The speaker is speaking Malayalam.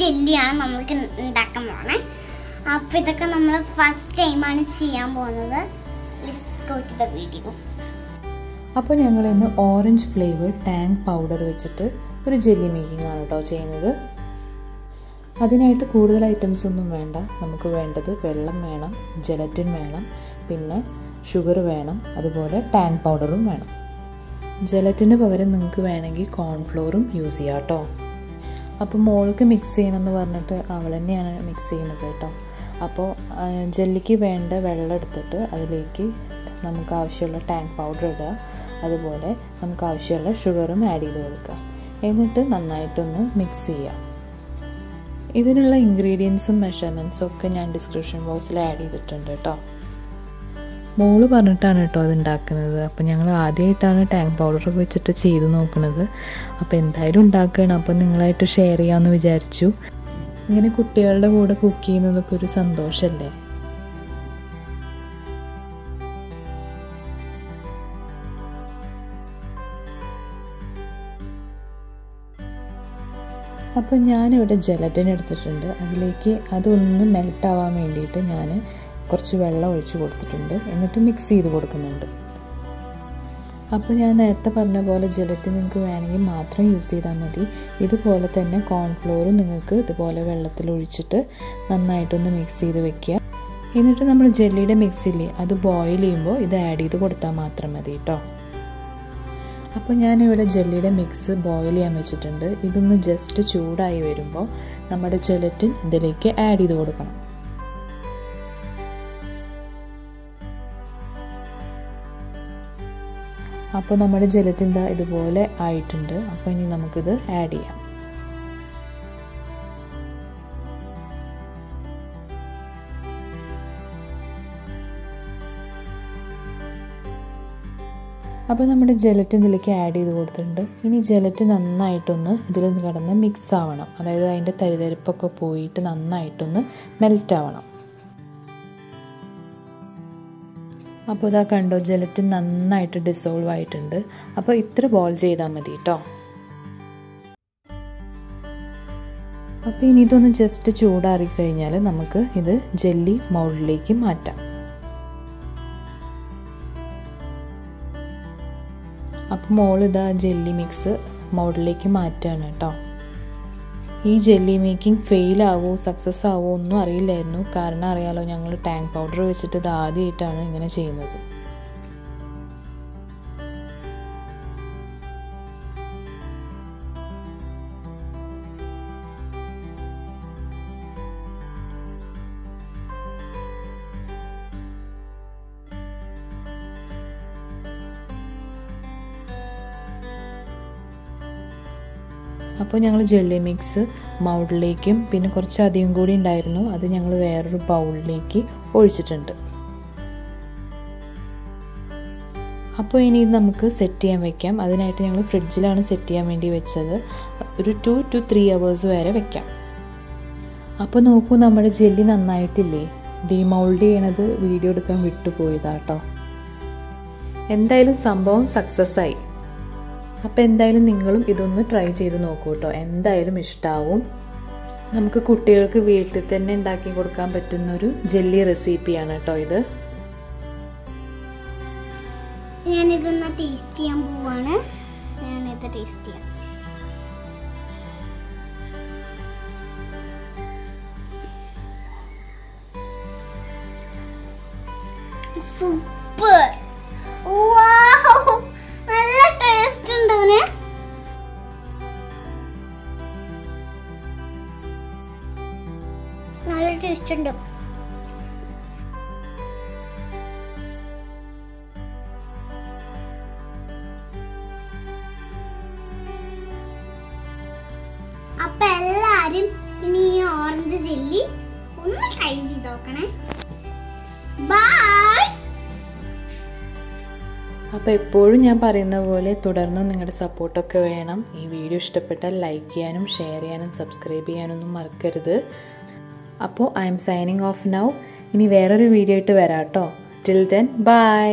ജെല്ലിയാണ് നമ്മൾക്ക് ഉണ്ടാക്കാൻ പോണേ. അപ്പോൾ ഇതൊക്കെ നമ്മൾ ഫസ്റ്റ് ടൈമാണ് ചെയ്യാൻ പോകുന്നത്. ദ വീഡിയോ അപ്പോൾ ഞങ്ങൾ ഇന്ന് ഓറഞ്ച് ഫ്ലേവർ ടാങ്ക് പൗഡർ വെച്ചിട്ട് ഒരു ജെല്ലി മേക്കിംഗ് ആണ് കേട്ടോ ചെയ്യുന്നത്. അതിനായിട്ട് കൂടുതൽ ഐറ്റംസ് ഒന്നും വേണ്ട. നമുക്ക് വേണ്ടത് വെള്ളം വേണം ജലറ്റിൻ വേണം പിന്നെ ഷുഗർ വേണം അതുപോലെ ടാങ്ക് പൗഡറും വേണം. ജലറ്റിന് പകരം നിങ്ങൾക്ക് വേണമെങ്കിൽ കോൺഫ്ലോറും യൂസ് ചെയ്യാം കേട്ടോ അപ്പോൾ മോൾക്ക് മിക്സ് ചെയ്യണമെന്ന് പറഞ്ഞിട്ട് അവൾ തന്നെയാണ് മിക്സ് ചെയ്യുന്നത് കേട്ടോ. അപ്പോൾ ജെല്ലിക്ക് വേണ്ട വെള്ളം എടുത്തിട്ട് അതിലേക്ക് നമുക്ക് ആവശ്യമുള്ള ടാങ്ക് പൗഡർ ഇടുക. അതുപോലെ നമുക്ക് ആവശ്യമുള്ള ഷുഗറും ആഡ് ചെയ്ത് കൊടുക്കുക. എന്നിട്ട് നന്നായിട്ടൊന്ന് മിക്സ് ചെയ്യുക. ഇതിനുള്ള ഇൻഗ്രീഡിയൻസും മെഷർമെന്റ്സും ഒക്കെ ഞാൻ ഡിസ്ക്രിപ്ഷൻ ബോക്സിൽ ആഡ് ചെയ്തിട്ടുണ്ട് കേട്ടോ. മോൾ പറഞ്ഞിട്ടാണ് കേട്ടോ അത് ഉണ്ടാക്കുന്നത്. അപ്പോൾ ഞങ്ങൾ ആദ്യമായിട്ടാണ് ടാങ്ക് പൗഡർ വെച്ചിട്ട് ചെയ്ത് നോക്കുന്നത് അപ്പോൾ എന്തായാലും ഉണ്ടാക്കുകയാണ് അപ്പോൾ നിങ്ങളായിട്ട് ഷെയർ ചെയ്യാമെന്ന് വിചാരിച്ചു. ഇങ്ങനെ കുട്ടികളുടെ കൂടെ കുക്ക് ചെയ്യുന്നതൊക്കെ ഒരു സന്തോഷമല്ലേ അപ്പോൾ ഞാനിവിടെ ജലറ്റിൻ എടുത്തിട്ടുണ്ട്. അതിലേക്ക് അതൊന്ന് മെൽട്ടാവാൻ വേണ്ടിയിട്ട് ഞാൻ കുറച്ച് വെള്ളം ഒഴിച്ച് കൊടുത്തിട്ടുണ്ട്. എന്നിട്ട് മിക്സ് ചെയ്ത് കൊടുക്കുന്നുണ്ട്. അപ്പോൾ ഞാൻ നേരത്തെ പറഞ്ഞ പോലെ ജലത്തിൽ നിങ്ങൾക്ക് വേണമെങ്കിൽ മാത്രം യൂസ് ചെയ്താൽ മതി. ഇതുപോലെ തന്നെ കോൺഫ്ലോറും നിങ്ങൾക്ക് ഇതുപോലെ വെള്ളത്തിൽ ഒഴിച്ചിട്ട് നന്നായിട്ടൊന്ന് മിക്സ് ചെയ്ത് വെക്കുക. എന്നിട്ട് നമ്മൾ ജെല്ലിയുടെ മിക്സില്ലേ അത് ബോയിൽ ചെയ്യുമ്പോൾ ഇത് ആഡ് ചെയ്ത് കൊടുത്താൽ മാത്രം മതി കേട്ടോ അപ്പോൾ ഞാനിവിടെ ജെല്ലിയുടെ മിക്സ് ബോയിൽ ചെയ്യാൻ വെച്ചിട്ടുണ്ട്. ഇതൊന്ന് ജസ്റ്റ് ചൂടായി വരുമ്പോൾ നമ്മുടെ ജെലറ്റിൻ ഇതിലേക്ക് ആഡ് ചെയ്ത് കൊടുക്കണം. അപ്പോൾ നമ്മുടെ ജെലറ്റിൻ ദാ ഇതുപോലെ ആയിട്ടുണ്ട്. അപ്പോൾ ഇനി നമുക്കിത് ആഡ് ചെയ്യാം. അപ്പോൾ നമ്മുടെ ജലറ്റിൻ ഇതിലേക്ക് ആഡ് ചെയ്ത് കൊടുത്തിട്ടുണ്ട്. ഇനി ജലറ്റിൻ നന്നായിട്ടൊന്ന് ഇതിൽ കിടന്ന് മിക്സ് ആവണം. അതായത് അതിന്റെ തരിതരിപ്പൊക്കെ പോയിട്ട് നന്നായിട്ടൊന്ന് മെൽറ്റ് ആവണം. അപ്പോൾ ഇതാ കണ്ടോ ജലറ്റിൻ നന്നായിട്ട് ഡിസോൾവ് ആയിട്ടുണ്ട്. അപ്പോൾ ഇത്ര ബോൾ ചെയ്താൽ മതി കേട്ടോ അപ്പോൾ ഇനി ഇതൊന്ന് ജസ്റ്റ് ചൂടാറി കഴിഞ്ഞാൽ നമുക്ക് ഇത് ജെല്ലി മൗളിലേക്ക് മാറ്റാം. അപ്പോൾ മോളിതാ ജെല്ലി മിക്സ് മോഡലിലേക്ക് മാറ്റുകയാണ് കേട്ടോ ഈ ജെല്ലി മേക്കിംഗ് ഫെയിൽ സക്സസ് ആവോ ഒന്നും അറിയില്ലായിരുന്നു. കാരണം അറിയാലോ ഞങ്ങൾ ടാങ്ക് പൗഡർ വെച്ചിട്ട് ഇത് ആദ്യമായിട്ടാണ് ഇങ്ങനെ ചെയ്യുന്നത്. അപ്പോൾ ഞങ്ങൾ ജെല്ലി മിക്സ് മൗഡിലേക്കും പിന്നെ കുറച്ചധികം കൂടി ഉണ്ടായിരുന്നു. അത് ഞങ്ങൾ വേറൊരു ബൗളിലേക്ക് ഒഴിച്ചിട്ടുണ്ട്. അപ്പോൾ ഇനി ഇത് നമുക്ക് സെറ്റ് ചെയ്യാൻ വെക്കാം. അതിനായിട്ട് ഞങ്ങൾ ഫ്രിഡ്ജിലാണ് സെറ്റ് ചെയ്യാൻ വേണ്ടി വെച്ചത്. ഒരു ടു ടു ത്രീ അവേഴ്സ് വരെ വെക്കാം. അപ്പോൾ നോക്കൂ നമ്മുടെ ജെല്ലി നന്നായിട്ടില്ലേ? ഡിമൗൾഡ് ചെയ്യണത് വീഡിയോ എടുക്കാൻ വിട്ടുപോയതാട്ടോ എന്തായാലും സംഭവം സക്സസ് ആയി. അപ്പോൾ എന്തായാലും നിങ്ങളും ഇതൊന്ന് ട്രൈ ചെയ്ത് നോക്കൂ കേട്ടോ എന്തായാലും ഇഷ്ടാവും. നമുക്ക് കുട്ടികൾക്ക് വീട്ടിൽ തന്നെ ഉണ്ടാക്കി കൊടുക്കാൻ പറ്റുന്ന ഒരു ജെല്ലി റെസിപ്പിയാണ് കേട്ടോ ഇത്. ഞാനിതൊന്ന് ടേസ്റ്റ് ചെയ്യാൻ പോവാണ്. ഞാനിത് ടേസ്റ്റ് ചെയ്യാം. സൂപ്പർ ഉണ്ട് അപ്പൊ എല്ലാരും ഇനി ഈ ഓറഞ്ച് ജെല്ലി ഒന്ന് ട്രൈ ചെയ്ത് നോക്കണേ. ബൈ അപ്പോൾ എപ്പോഴും ഞാൻ പറയുന്ന പോലെ തുടർന്നും നിങ്ങളുടെ സപ്പോർട്ടൊക്കെ വേണം. ഈ വീഡിയോ ഇഷ്ടപ്പെട്ടാൽ ലൈക്ക് ചെയ്യാനും ഷെയർ ചെയ്യാനും സബ്സ്ക്രൈബ് ചെയ്യാനൊന്നും മറക്കരുത്. അപ്പോൾ I M signing off now. ഇനി വേറൊരു വീഡിയോ ആയിട്ട് വരാം കേട്ടോ ടിൽ ദെൻ ബൈ